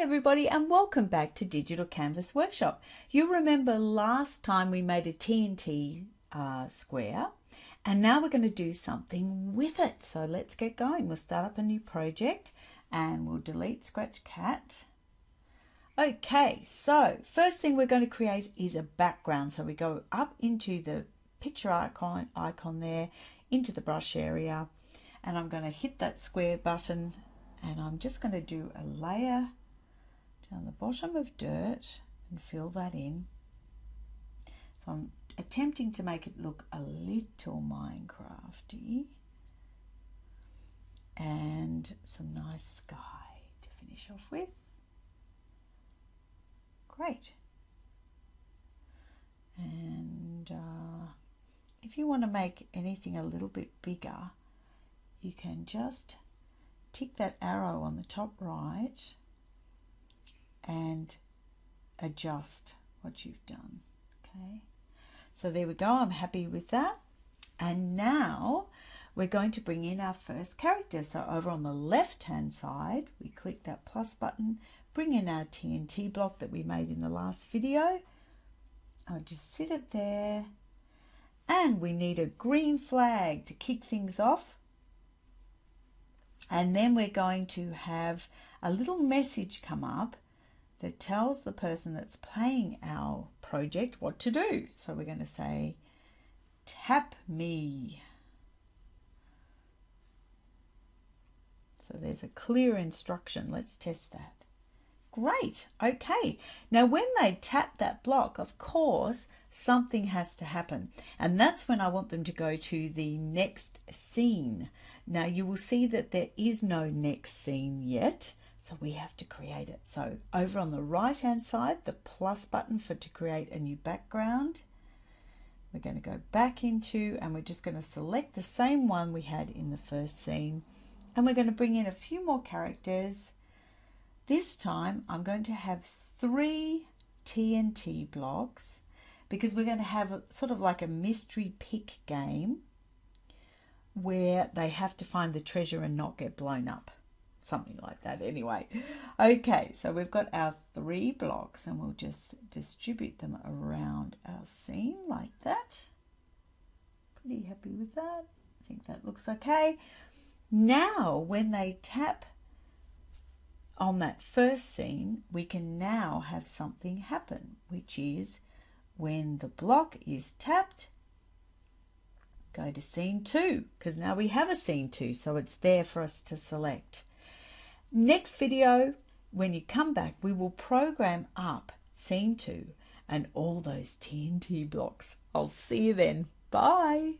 everybody and welcome back to Digital Canvas Workshop. You remember last time we made a TNT uh, square and now we're going to do something with it. So let's get going. We'll start up a new project and we'll delete Scratch Cat. Okay, so first thing we're going to create is a background. So we go up into the picture icon, icon there, into the brush area and I'm going to hit that square button and I'm just going to do a layer down the bottom of dirt and fill that in. So I'm attempting to make it look a little Minecrafty and some nice sky to finish off with. Great. And uh, if you want to make anything a little bit bigger, you can just tick that arrow on the top right and adjust what you've done. Okay, so there we go. I'm happy with that. And now we're going to bring in our first character. So over on the left hand side, we click that plus button, bring in our TNT block that we made in the last video. I'll just sit it there. And we need a green flag to kick things off. And then we're going to have a little message come up that tells the person that's playing our project what to do. So we're going to say, tap me. So there's a clear instruction. Let's test that. Great. Okay. Now, when they tap that block, of course, something has to happen. And that's when I want them to go to the next scene. Now, you will see that there is no next scene yet. So we have to create it. So over on the right hand side, the plus button for to create a new background. We're going to go back into and we're just going to select the same one we had in the first scene. And we're going to bring in a few more characters this time I'm going to have three TNT blocks because we're going to have a, sort of like a mystery pick game where they have to find the treasure and not get blown up. Something like that anyway. Okay, so we've got our three blocks and we'll just distribute them around our scene like that. Pretty happy with that. I think that looks okay. Now, when they tap on that first scene, we can now have something happen, which is when the block is tapped, go to scene two, because now we have a scene two, so it's there for us to select. Next video, when you come back, we will program up scene two and all those TNT blocks. I'll see you then. Bye.